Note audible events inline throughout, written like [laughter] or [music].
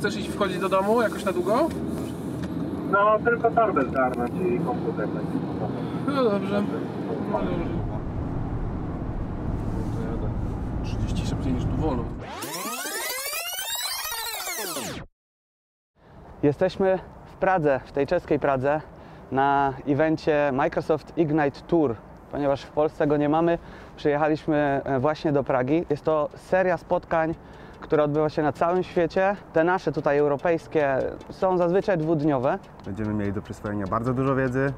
chcesz iść wchodzić do domu jakoś na długo? No, tylko torbę zgarnąć i komputer. No dobrze. No dobrze. To jadę 30 szybciej niż tu wolno. Jesteśmy w Pradze, w tej czeskiej Pradze, na evencie Microsoft Ignite Tour. Ponieważ w Polsce go nie mamy, przyjechaliśmy e, właśnie do Pragi. Jest to seria spotkań, która odbywa się na całym świecie. Te nasze tutaj europejskie są zazwyczaj dwudniowe. Będziemy mieli do przyswojenia bardzo dużo wiedzy,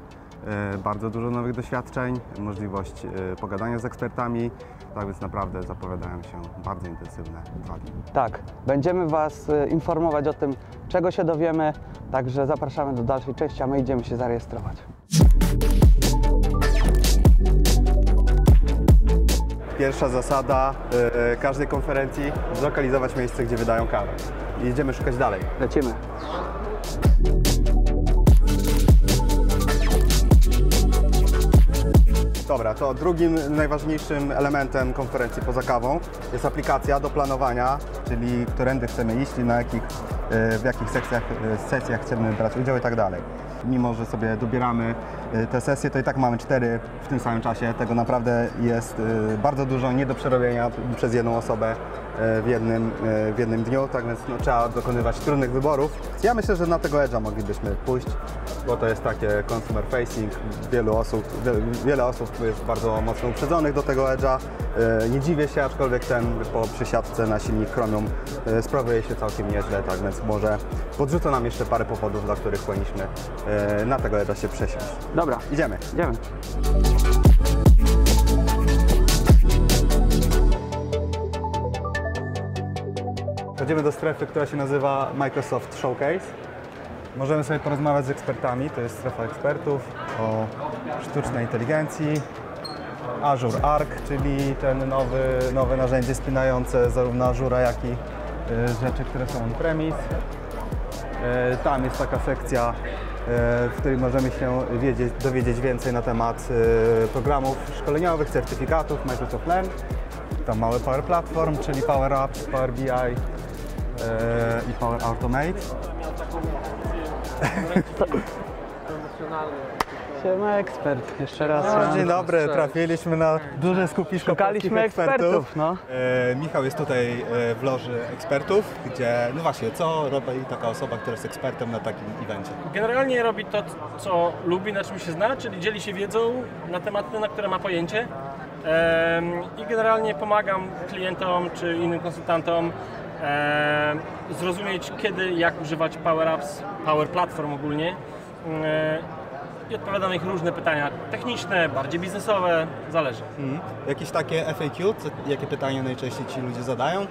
e, bardzo dużo nowych doświadczeń, możliwość e, pogadania z ekspertami. Tak więc naprawdę zapowiadają się bardzo intensywne dwa dni. Tak, będziemy Was e, informować o tym, czego się dowiemy, także zapraszamy do dalszej części, a my idziemy się zarejestrować. Pierwsza zasada e, każdej konferencji zlokalizować miejsce, gdzie wydają kawę. I idziemy szukać dalej. Lecimy. Dobra, to drugim najważniejszym elementem konferencji poza kawą jest aplikacja do planowania, czyli którędy chcemy iść i na jakich, w jakich sekcjach, e, sesjach chcemy brać udział i tak dalej. Mimo, że sobie dobieramy e, te sesje, to i tak mamy cztery w tym samym czasie. Tego naprawdę jest e, bardzo dużo, nie do przerobienia przez jedną osobę e, w jednym, e, w jednym dniu, tak więc no, trzeba dokonywać trudnych wyborów. Ja myślę, że na tego Edge'a moglibyśmy pójść, bo to jest takie consumer facing. Wielu osób, wiele, osób jest bardzo mocno uprzedzonych do tego Edge'a. E, Nie dziwię się, aczkolwiek ten po przysiadce na silnik Chromium e, sprawuje się całkiem nieźle, tak więc może podrzucę nam jeszcze parę powodów, dla których powinniśmy e, na tego Edge'a się przesiąść. Dobra, Idziemy. idziemy. Wchodzimy do strefy, która się nazywa Microsoft Showcase. Możemy sobie porozmawiać z ekspertami, to jest strefa ekspertów o sztucznej inteligencji. Azure Arc, czyli ten nowy, nowe narzędzie spinające zarówno Azure, jak i y, rzeczy, które są on-premise. Y, Tam jest taka sekcja, y, w której możemy się wiedzieć, dowiedzieć więcej na temat programów szkoleniowych, certyfikatów Microsoft Learn. Tam mamy Power Platform, czyli Power Apps, Power BI i Power Automate. Siema ekspert, jeszcze raz. No, dzień dobry, trafiliśmy na duże skupisko Szukaliśmy polskich ekspertów, no. E, Michał jest tutaj e, w loży ekspertów, gdzie, no właśnie, co robi taka osoba, która jest ekspertem na takim evencie? Generalnie robi to, co lubi, na czym się zna, czyli dzieli się wiedzą na tematy, na które ma pojęcie. Em, I generalnie pomagam klientom czy innym konsultantom zrozumieć, kiedy, jak używać Power Apps, Power Platform ogólnie. E, I odpowiadam na ich różne pytania techniczne, bardziej biznesowe, zależy. Mhm. Jakieś takie FAQ, jakie pytania najczęściej ci ludzie zadają?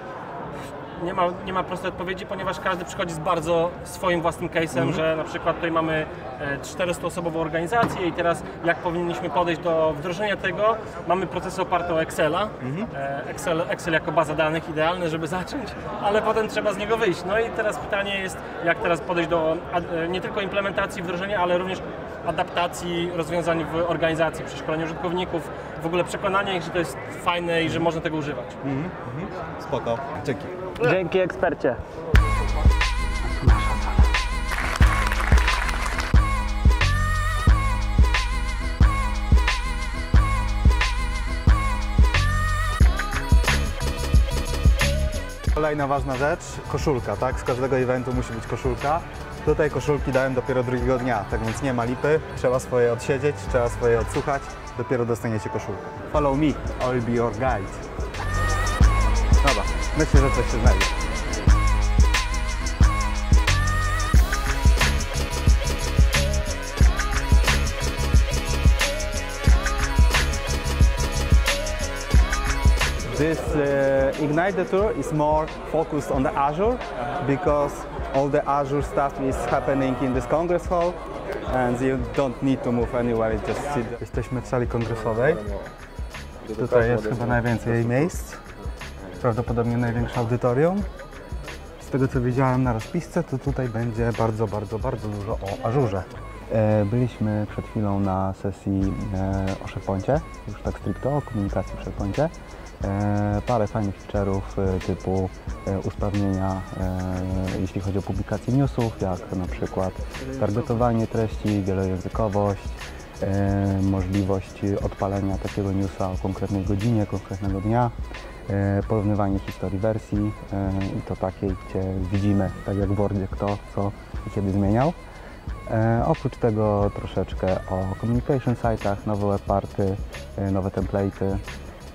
Nie ma, nie ma prostej odpowiedzi, ponieważ każdy przychodzi z bardzo swoim własnym case'em, że na przykład tutaj mamy e, 400-osobową organizację i teraz jak powinniśmy podejść do wdrożenia tego, mamy procesy oparte o Excela. E, Excel, Excel jako baza danych idealny, żeby zacząć, ale potem trzeba z niego wyjść. No i teraz pytanie jest, jak teraz podejść do e, nie tylko implementacji, wdrożenia, ale również adaptacji rozwiązań w organizacji, przy szkoleniu użytkowników, w ogóle przekonania ich, że to jest fajne i że można tego używać. Spoko, dzięki. Dzięki ekspercie. Kolejna ważna rzecz, koszulka, tak? Z każdego eventu musi być koszulka. Tutaj koszulki dałem dopiero drugiego dnia, tak więc nie ma lipy. Trzeba swoje odsiedzieć, trzeba swoje odsłuchać. Dopiero dostaniecie koszulkę. Follow me, I'll be your guide. Dobra, myślę, że coś się znajdzie. This uh, Ignite Tour is more focused on the Azure because all the Azure stuff is happening in this Congress Hall and you don't need to move anywhere, just sit. Jesteśmy w sali kongresowej. Tutaj jest chyba najwięcej miejsc. Prawdopodobnie największe audytorium. Z tego co widziałem na rozpisce, to tutaj będzie bardzo, bardzo, bardzo dużo o ażurze. E, Byliśmy przed chwilą na sesji e, o SharePoincie, już tak stricte o komunikacji w SharePoincie. E, parę fajnych feature'ów e, typu e, usprawnienia, jeśli chodzi o publikację newsów, jak na przykład targetowanie treści, wielojęzykowość, możliwość odpalenia takiego newsa o konkretnej godzinie, konkretnego dnia, porównywanie historii wersji i to takiej, gdzie widzimy, tak jak w Wordzie, kto co i kiedy zmieniał. Oprócz tego troszeczkę o communication site'ach, nowe e, nowe template'y,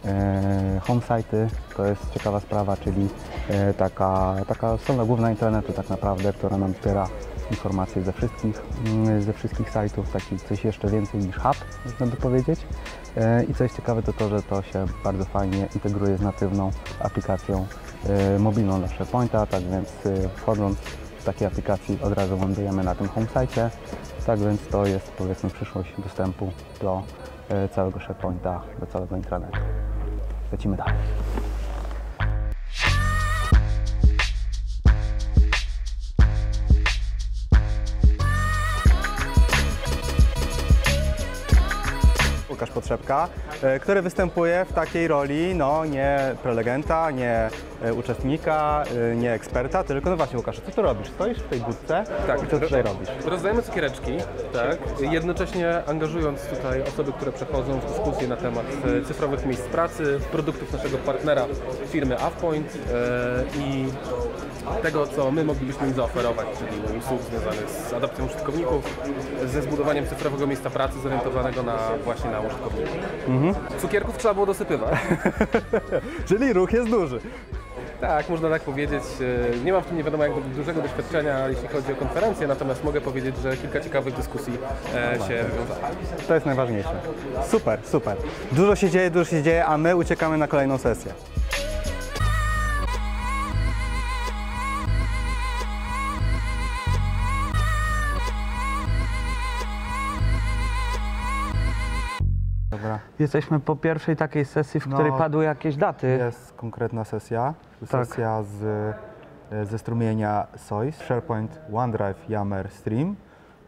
e, home site'y, to jest ciekawa sprawa, czyli e, taka, taka strona główna internetu tak naprawdę, która nam zbiera informacje ze wszystkich, mm, ze wszystkich site'ów, taki coś jeszcze więcej niż hub, można by powiedzieć. E, I co jest ciekawe to to, że to się bardzo fajnie integruje z natywną aplikacją mobilną dla SharePointa, tak więc wchodząc w takiej aplikacji od razu lądujemy na tym home site, tak więc to jest powiedzmy przyszłość dostępu do całego SharePointa, do całego intranetu. Lecimy dalej. Łukasz Potrzebka, e, który występuje w takiej roli, no nie prelegenta, nie e, uczestnika, e, nie eksperta, tylko no właśnie Łukasz, co tu robisz? Stoisz w tej budce Tak. i co tutaj robisz? Rozdajemy cukiereczki, tak, jednocześnie angażując tutaj osoby, które przechodzą w dyskusję na temat cyfrowych miejsc pracy, produktów naszego partnera firmy AvePoint e, i tego, co my moglibyśmy im zaoferować, czyli usług związanych z adaptacją użytkowników, ze zbudowaniem cyfrowego miejsca pracy zorientowanego na właśnie na użytkowników. Cukierków trzeba było dosypywać. [laughs] Czyli ruch jest duży. Tak, można tak powiedzieć. E, Nie mam w tym nie wiadomo jak dużego doświadczenia, jeśli chodzi o konferencję, natomiast mogę powiedzieć, że kilka ciekawych dyskusji e, się wywiązało. To jest najważniejsze. Super, super. Dużo się dzieje, dużo się dzieje, a my uciekamy na kolejną sesję. Dobra, Jesteśmy po pierwszej takiej sesji, w No, której padły jakieś daty. jest konkretna sesja. Tak. Sesja z, e, ze strumienia SOIS, SharePoint, OneDrive, Yammer, Stream,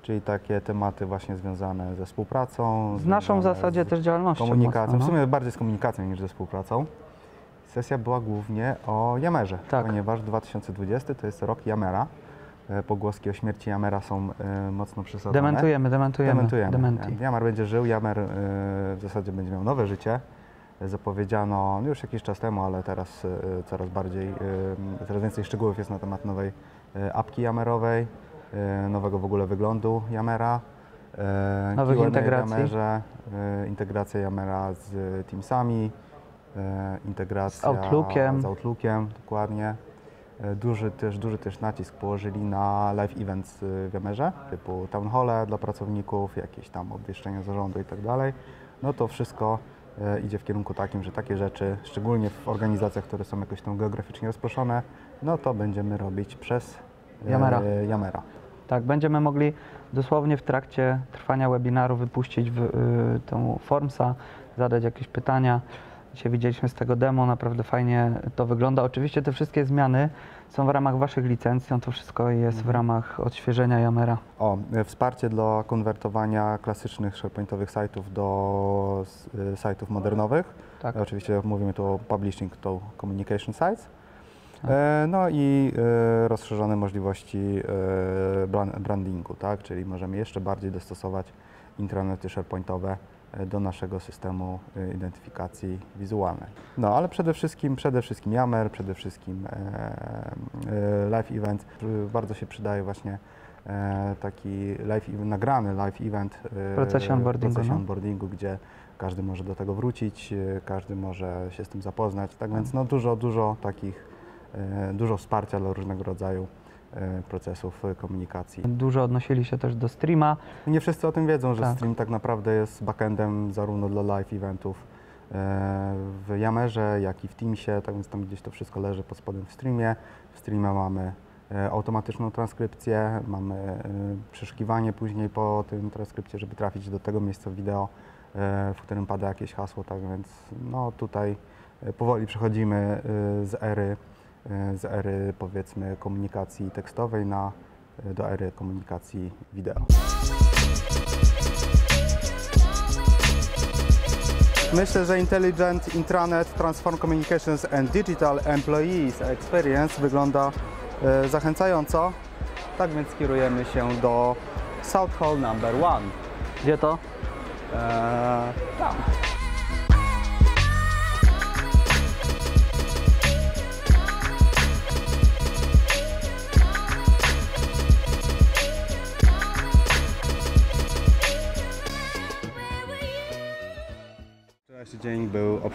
czyli takie tematy właśnie związane ze współpracą. Z naszą w zasadzie z też działalnością. komunikacją, mocno, w no. sumie bardziej z komunikacją niż ze współpracą. Sesja była głównie o Yammerze, Tak. ponieważ 2020 to jest rok Yammera. E, Pogłoski o śmierci Yammera są e, mocno przesadzone. Dementujemy, dementujemy. Dementujemy. Dementi. Yammer będzie żył, Yammer e, w zasadzie będzie miał nowe życie. Zapowiedziano już jakiś czas temu, ale teraz coraz bardziej, coraz więcej szczegółów jest na temat nowej apki Yammerowej, e, nowego w ogóle wyglądu Yammera. e, Nowych Q&A integracji. Yammerze, e, integracja Yammera z Teamsami, integracja Z Outlookiem. z Outlookiem, dokładnie. E, Duży też, duży też nacisk położyli na live events y, w Yammerze, typu town hall dla pracowników, jakieś tam obwieszczenia zarządu i tak dalej. No to wszystko e, idzie w kierunku takim, że takie rzeczy, szczególnie w organizacjach, które są jakoś tam geograficznie rozproszone, no to będziemy robić przez e, Yamera. Yamera. Tak, będziemy mogli dosłownie w trakcie trwania webinaru wypuścić w, y, tą Formsa, zadać jakieś pytania. Dzisiaj widzieliśmy z tego demo, naprawdę fajnie to wygląda. Oczywiście te wszystkie zmiany są w ramach Waszych licencji, no to wszystko jest Mhm. w ramach odświeżenia Yamera. O, e, wsparcie dla konwertowania klasycznych SharePointowych sajtów do e, sajtów modernowych. Tak. E, Oczywiście mówimy tu o publishing to communication sites. E, No i rozszerzone możliwości bran- brandingu, tak? czyli możemy jeszcze bardziej dostosować intranety SharePointowe do naszego systemu e, identyfikacji wizualnej. No ale przede wszystkim, przede wszystkim Yammer, przede wszystkim e, e, live event. E, Bardzo się przydaje właśnie e, taki live, nagrany live event e, W procesie onboardingu, procesie no. onboardingu, gdzie każdy może do tego wrócić, e, każdy może się z tym zapoznać. Tak więc no, dużo, dużo takich, e, dużo wsparcia dla różnego rodzaju e, procesów e, komunikacji. Dużo odnosili się też do streama. Nie wszyscy o tym wiedzą, że Tak. stream tak naprawdę jest backendem zarówno dla live eventów e, w Yammerze, jak i w Teamsie, tak więc tam gdzieś to wszystko leży pod spodem w streamie. W streamie mamy e, automatyczną transkrypcję, mamy e, przeszukiwanie później po tym transkrypcie, żeby trafić do tego miejsca wideo, e, w którym pada jakieś hasło, tak więc no tutaj e, powoli przechodzimy e, z ery, e, z ery powiedzmy komunikacji tekstowej na, e, do ery komunikacji wideo. Myślę, że Intelligent Intranet Transform Communications and Digital Employees Experience wygląda e, zachęcająco. Tak więc kierujemy się do South Hall Number One. Gdzie to? Tam.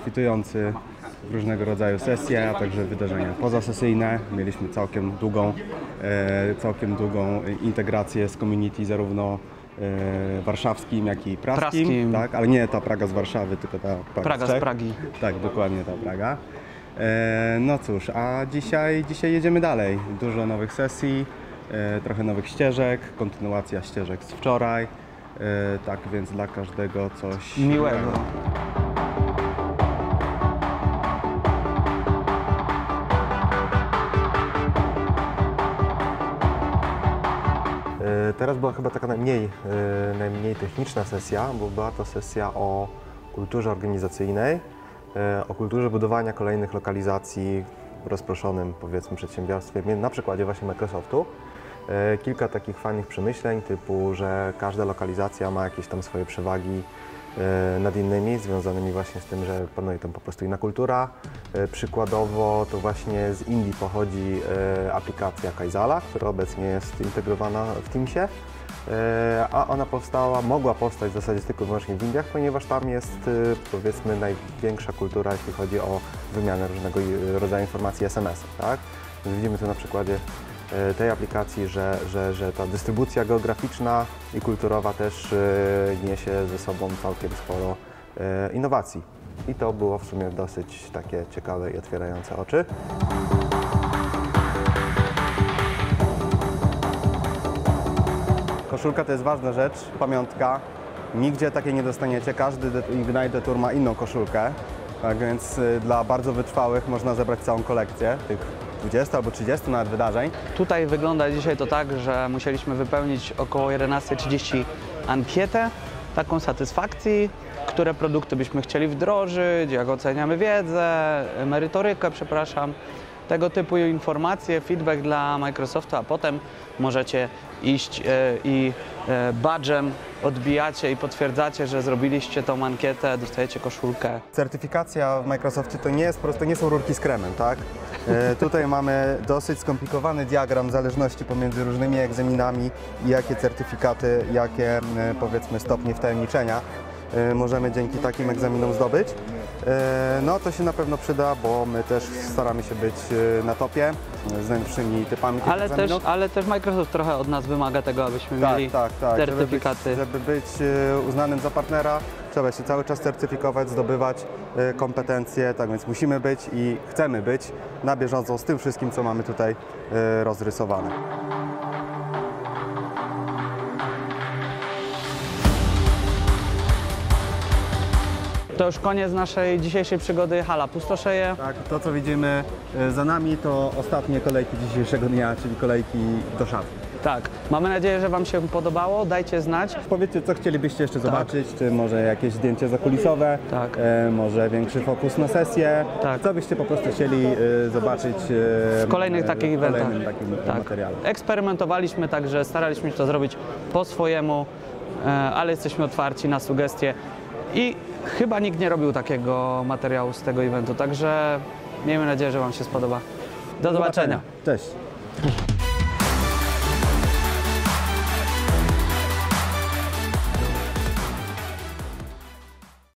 Obfitujący w różnego rodzaju sesje, a także wydarzenia pozasesyjne. Mieliśmy całkiem długą, e, całkiem długą integrację z community zarówno e, warszawskim, jak i praskim. Praskim. Tak, ale nie ta Praga z Warszawy, tylko ta Praga, Praga z Czech. Pragi. Tak, dokładnie ta Praga. E, no cóż, a dzisiaj, dzisiaj jedziemy dalej. Dużo nowych sesji, trochę nowych ścieżek, kontynuacja ścieżek z wczoraj. Tak więc dla każdego coś Miłego. E, Teraz była chyba taka najmniej, e, najmniej techniczna sesja, bo była to sesja o kulturze organizacyjnej, e, o kulturze budowania kolejnych lokalizacji w rozproszonym powiedzmy przedsiębiorstwie, na przykładzie właśnie Microsoftu. E, Kilka takich fajnych przemyśleń typu, że każda lokalizacja ma jakieś tam swoje przewagi e, nad innymi, związanymi właśnie z tym, że panuje tam po prostu inna kultura. E, Przykładowo to właśnie z Indii pochodzi e, aplikacja Kaizala, która obecnie jest integrowana w Teamsie, E, a ona powstała, mogła powstać w zasadzie tylko wyłącznie w Indiach, ponieważ tam jest e, powiedzmy największa kultura, jeśli chodzi o wymianę różnego rodzaju informacji SMS, tak? Widzimy tu na przykładzie e, tej aplikacji, że, że, że ta dystrybucja geograficzna i kulturowa też e, niesie ze sobą całkiem sporo e, innowacji. I to było w sumie dosyć takie ciekawe i otwierające oczy. Koszulka to jest ważna rzecz, pamiątka. Nigdzie takiej nie dostaniecie. Każdy Ignite Tour ma inną koszulkę. Tak więc dla bardzo wytrwałych można zebrać całą kolekcję tych 20 albo 30 nawet wydarzeń. Tutaj wygląda dzisiaj to tak, że musieliśmy wypełnić około 11.30 ankietę, taką satysfakcji, które produkty byśmy chcieli wdrożyć, jak oceniamy wiedzę, merytorykę, przepraszam. Tego typu informacje, feedback dla Microsoftu, a potem możecie iść e, i e, badżem odbijacie i potwierdzacie, że zrobiliście tą ankietę, dostajecie koszulkę. Certyfikacja w Microsoftie to nie jest po prostu nie są rurki z kremem, tak? E, [laughs] tutaj mamy dosyć skomplikowany diagram zależności pomiędzy różnymi egzaminami i jakie certyfikaty, jakie powiedzmy stopnie wtajemniczenia możemy dzięki takim egzaminom zdobyć. E, No to się na pewno przyda, bo my też staramy się być e, na topie z najlepszymi typami tych Ale też, ale też Microsoft trochę od nas wymaga tego, abyśmy Tak, mieli tak, tak. certyfikaty. Żeby być, żeby być e, uznanym za partnera, trzeba się cały czas certyfikować, zdobywać kompetencje, tak więc musimy być i chcemy być na bieżąco z tym wszystkim, co mamy tutaj rozrysowane. To już koniec naszej dzisiejszej przygody. Hala pustoszeje. Tak, to co widzimy e, za nami to ostatnie kolejki dzisiejszego dnia, czyli kolejki do szafy. Tak. Mamy nadzieję, że Wam się podobało. Dajcie znać. Powiedzcie, co chcielibyście jeszcze zobaczyć, czy może jakieś zdjęcie zakulisowe, Tak. e, może większy fokus na sesję, Tak. co byście po prostu chcieli e, zobaczyć e, W kolejnych takich eventach. kolejnym takim tak. materiale. Eksperymentowaliśmy, także staraliśmy się to zrobić po swojemu, e, ale jesteśmy otwarci na sugestie i chyba nikt nie robił takiego materiału z tego eventu, także miejmy nadzieję, że Wam się spodoba. Do zobaczenia. Cześć.